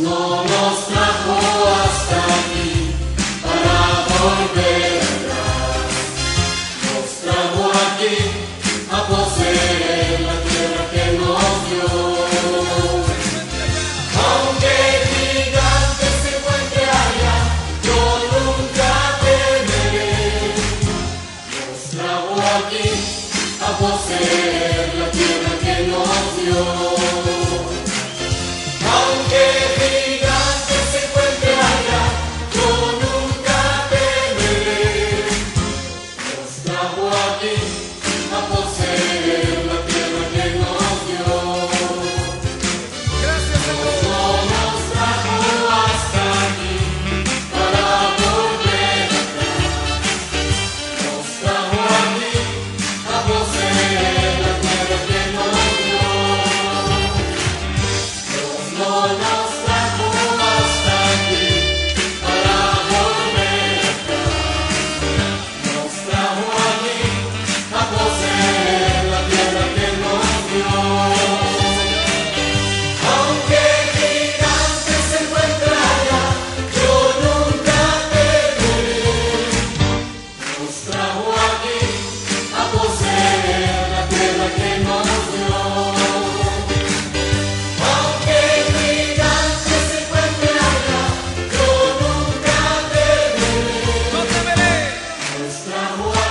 No nos trajo hasta aquí para volver atrás. Nos trajo aquí a poseer la tierra que nos dio. Aunque gigante se fue a ella Yo nunca te veré Nos trajo aquí a poseer la tierra que nos dio. Now